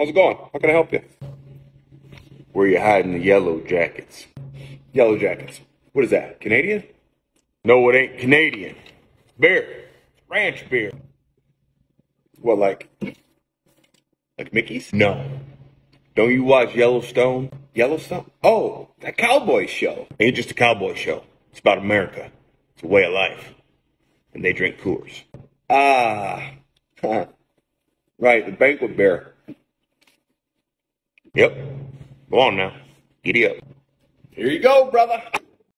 How's it going? How can I help you? Where you hiding the yellow jackets? Yellow jackets. What is that? Canadian? No, it ain't Canadian. Beer. Ranch beer. What, like, like Mickey's? No. Don't you watch Yellowstone? Yellowstone? Oh, that cowboy show. Ain't just a cowboy show. It's about America. It's a way of life. And they drink Coors. Ah. right, the banquet bear. Yep. Go on now. Giddy up. Here you go, brother.